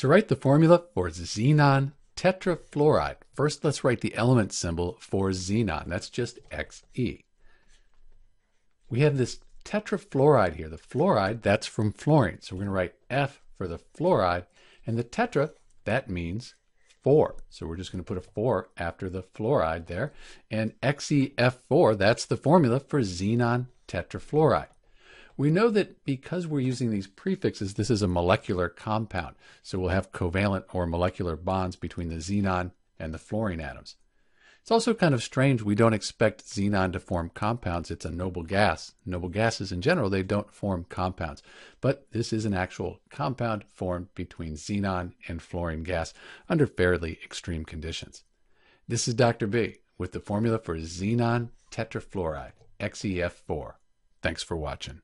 To write the formula for xenon tetrafluoride, first let's write the element symbol for xenon. That's just Xe. We have this tetrafluoride here. The fluoride, that's from fluorine. So we're going to write F for the fluoride. And the tetra, that means 4. So we're just going to put a 4 after the fluoride there. And XeF4, that's the formula for xenon tetrafluoride. We know that because we're using these prefixes, this is a molecular compound. So we'll have covalent or molecular bonds between the xenon and the fluorine atoms. It's also kind of strange. We don't expect xenon to form compounds. It's a noble gas. Noble gases in general, they don't form compounds. But this is an actual compound formed between xenon and fluorine gas under fairly extreme conditions. This is Dr. B with the formula for xenon tetrafluoride, XeF4. Thanks for watching.